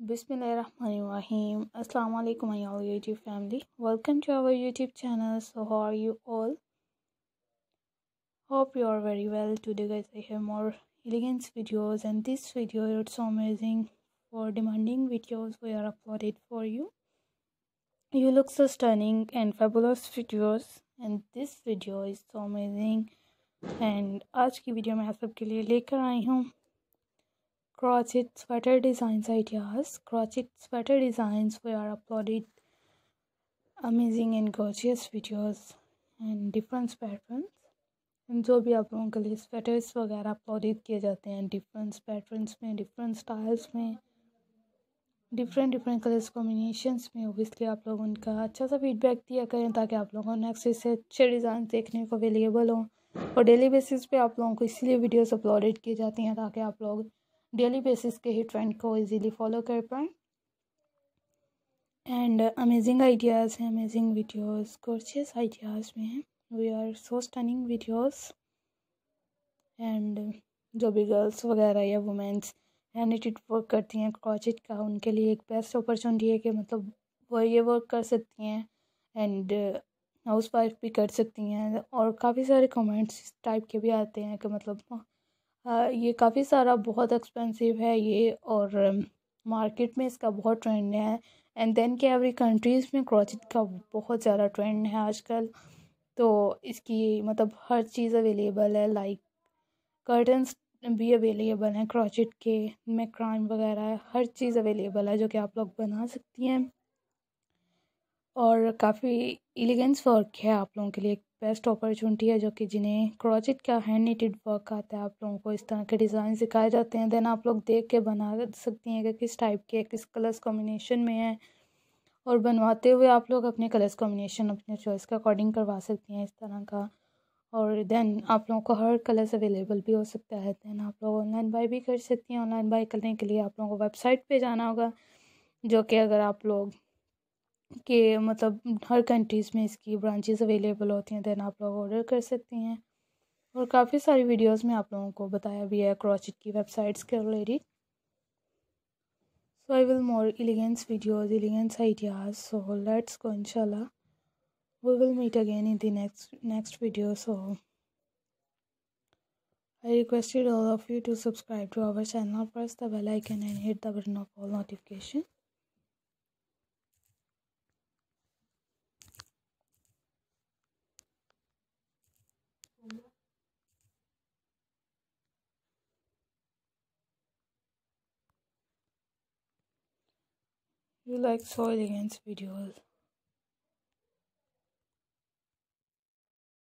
बिसमीम अल्लाम YouTube family welcome to our YouTube channel so how are you all hope you are very well today guys I have more elegance videos and this video it's amazing for demanding videos we are uploaded for you you look so stunning and fabulous videos and this video is so amazing and आज की video मैं आप सबके लिए लेकर आई हूँ। Crochet sweater designs ideas. Crochet sweater designs we are uploaded amazing and gorgeous videos and different patterns. जो भी आप लोगों के लिए स्वेटर्स वगैरह अपलोडेड किए जाते हैं डिफरेंट पैटर्न्स में डिफरेंट स्टाइल्स में डिफरेंट डिफरेंट कलर्स कॉम्बिनेशंस में ओबियसली आप लोग उनका अच्छा सा फीडबैक दिया करें ताकि आप लोगों को नेक्स्ट इससे अच्छे डिज़ाइन देखने को अवेलेबल हों। और डेली बेसिस पे आप लोगों को इसीलिए वीडियोस अपलोडेड की जाती हैं ताकि आप लोग डेली बेसिस के ही ट्रेंड को इजीली फॉलो कर पाएँ। एंड अमेजिंग आइडियाज़ हैं अमेजिंग वीडियोस कोर्चेस आइडियाज़ में हैं। We are so stunning videos and जो भी गर्ल्स वगैरह या वुमेंस एनिटेड वर्क करती हैं क्रॉचेट का, उनके लिए एक बेस्ट अपॉर्चुनिटी है कि मतलब वो ये वर्क कर सकती हैं। एंड हाउस वाइफ भी कर सकती हैं। और काफ़ी सारे कमेंट्स इस टाइप के भी आते हैं कि मतलब ये काफ़ी सारा बहुत एक्सपेंसिव है ये और मार्केट में इसका बहुत ट्रेंड है एंड देन के एवरी कंट्रीज़ में क्रॉचेट का बहुत ज़्यादा ट्रेंड है आजकल। तो इसकी मतलब हर चीज़ अवेलेबल है लाइक कर्टन्स भी अवेलेबल हैं क्रॉचेट के मैक्राइन वगैरह, हर चीज़ अवेलेबल है जो कि आप लोग बना सकती हैं। और काफ़ी एलिगेंस वर्क है आप लोगों के लिए। बेस्ट अपॉर्चुनिटी है जो कि जिन्हें क्रॉचेट का हैंड नीटेड वर्क आता है। आप लोगों को इस तरह के डिज़ाइन सिखाए जाते हैं। देन आप लोग देख के बना सकती हैं कि किस टाइप के, किस कलर्स कॉम्बिनेशन में है। और बनवाते हुए आप लोग अपने कलर्स कॉम्बिनेशन अपने चॉइस के अकॉर्डिंग करवा सकती हैं इस तरह का। और देन आप लोगों को हर कलर्स अवेलेबल भी हो सकता है। देन आप लोग ऑनलाइन बाई भी कर सकती हैं। ऑनलाइन बाई करने के लिए आप लोगों को वेबसाइट पे जाना होगा, जो कि अगर आप लोग के मतलब हर कंट्रीज़ में इसकी ब्रांचेज अवेलेबल होती हैं दैन आप लोग ऑर्डर कर सकते हैं। और काफ़ी सारी वीडियोस में आप लोगों को बताया भी है क्रॉचिट की वेबसाइट्स के related so I will more elegance videos elegance ideas so let's go इनशाला we will meet again in the next next video so I requested all of you to subscribe to our channel press the bell icon and hit the button of all you like soil against videos